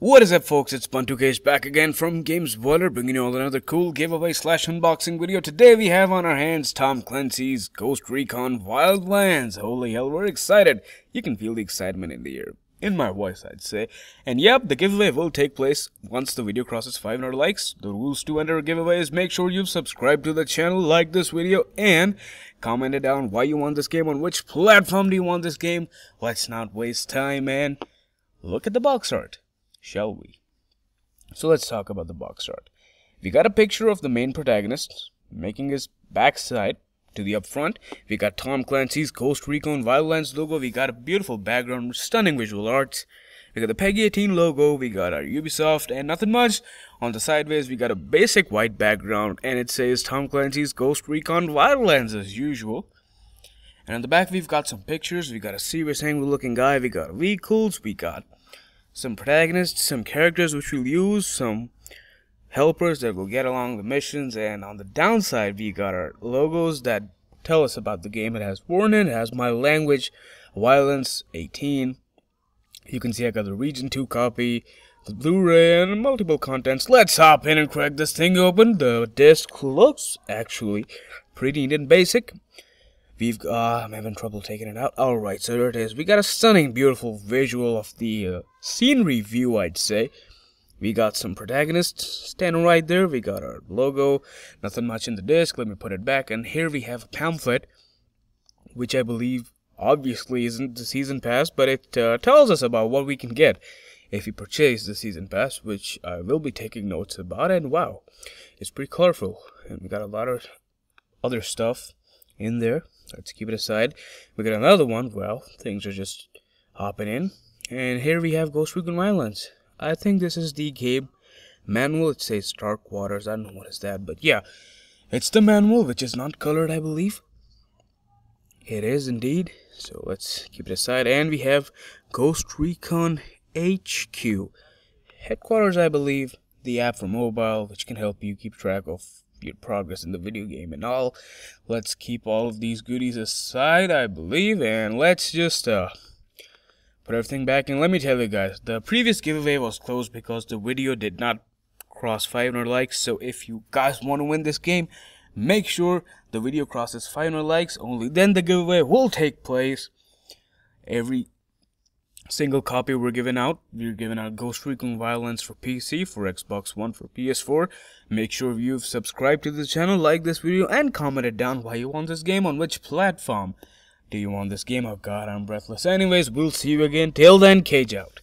What is up folks, it's Buntoo Cage back again from GamesBoiler bringing you all another cool giveaway slash unboxing video. Today we have on our hands Tom Clancy's Ghost Recon Wildlands. Holy hell, we're excited. You can feel the excitement in the air. In my voice, I'd say. And yep, the giveaway will take place once the video crosses 500 likes. The rules to enter a giveaway is make sure you've subscribed to the channel, like this video, and commented down why you want this game, on which platform do you want this game. Let's not waste time, man. Look at the box art shall we? So let's talk about the box art. We got a picture of the main protagonist making his backside to the up front. We got Tom Clancy's Ghost Recon Wildlands logo. We got a beautiful background, stunning visual arts. We got the PEGI 18 logo. We got our Ubisoft and nothing much. On the sideways, we got a basic white background and it says Tom Clancy's Ghost Recon Wildlands as usual. And on the back, we've got some pictures. We got a serious angry looking guy. We got vehicles. We got some protagonists, some characters which we'll use, some helpers that will get along the missions, and on the downside, we got our logos that tell us about the game. It has warning, it has my language, violence 18. You can see I got the Region 2 copy, the Blu-ray, and multiple contents. Let's hop in and crack this thing open. The disc looks actually pretty neat and basic. We've uh, I'm having trouble taking it out. All right, so there it is. We got a stunning, beautiful visual of the uh, scenery view, I'd say. We got some protagonists standing right there. We got our logo. Nothing much in the disc. Let me put it back. And here we have a pamphlet, which I believe obviously isn't the season pass, but it uh, tells us about what we can get if we purchase the season pass, which I will be taking notes about. And wow, it's pretty colorful. And we got a lot of other stuff in there. Let's keep it aside. We got another one. Well, things are just hopping in. And here we have Ghost Recon Wildlands. I think this is the game manual. It says Stark Waters. I don't know what is that, but yeah. It's the manual, which is not colored, I believe. It is indeed. So let's keep it aside. And we have Ghost Recon HQ. Headquarters, I believe. The app for mobile, which can help you keep track of your progress in the video game and all. Let's keep all of these goodies aside, I believe, and let's just uh, put everything back. And let me tell you guys, the previous giveaway was closed because the video did not cross 500 likes. So if you guys want to win this game, make sure the video crosses 500 likes. Only then the giveaway will take place. Every single copy we're giving out. We're giving out Ghost Recon Wildlands for PC, for Xbox One, for PS4. Make sure you've subscribed to the channel, like this video, and commented down why you want this game, on which platform do you want this game. Oh god, I'm breathless. Anyways, we'll see you again. Till then, cage out.